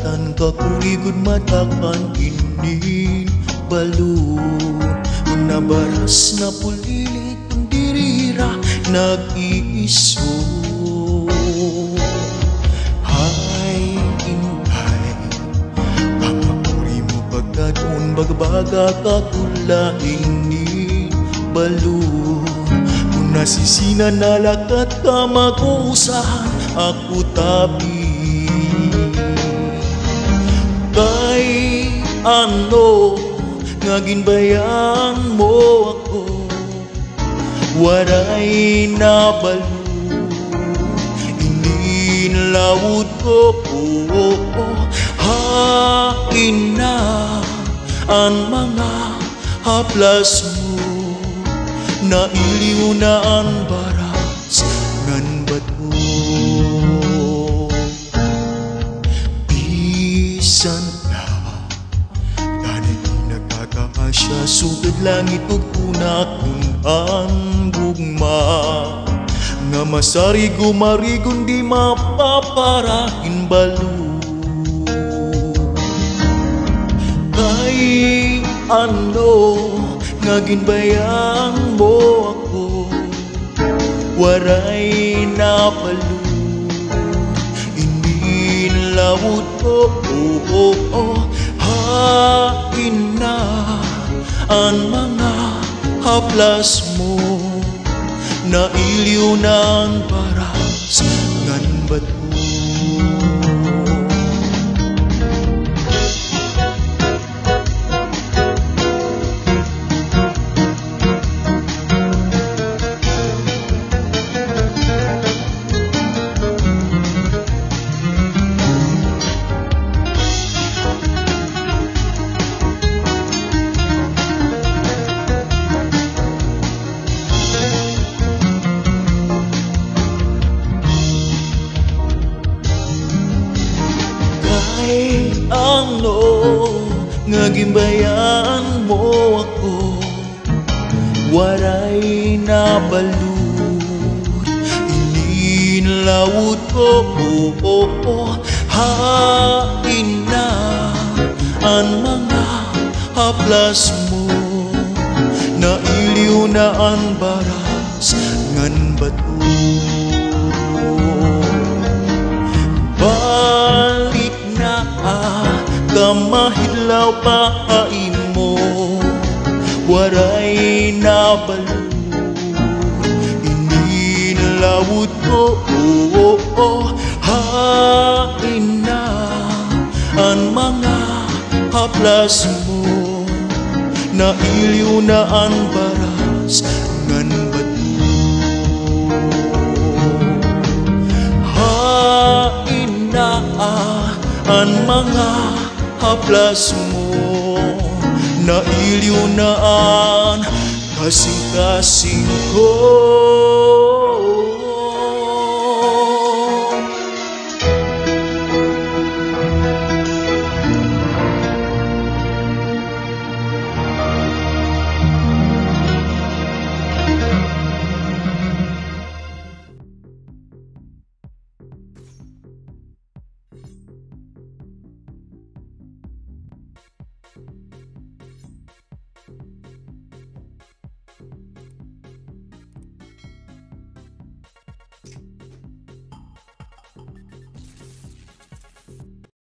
Kakurigod matakan inin balon Nabaras na pulilit kung dirira nag-iiso Hay inay Papakuri mo pagkatoon bagbaga kakulaing ni balon Kung nasisina na lakat ka mag-uusahan ako tabi ano nga ginbayan mo ako Waray nabalo Ininlawod ko oh, oh. Hain na ang mga haplas mo Nailiw na ang baras nagkakaasya Sugad langit kung ang gugma Nga masarigo marigon di mapaparahin balo Kay ano nga ginbayang mo ako? Waray na palo Ininlawod ko oh, oh, oh. Hain na ang mga haplas mo. Nailiw na ang paras ngan bato Kay ano nga gimbayan mo ako Waray na balud Ininlawod ko oh, oh, oh. Hain na ang mga haplas mo Nailiw na ang baras ngan bato kamahidlaw pa mo. Waray na balud Ininlawod ko oh, oh, oh. Hain na ang mga haplas mo. Nailiw na ang baras ngan bato. Hain na ang mga haplas mo na ang kasing-kasing ko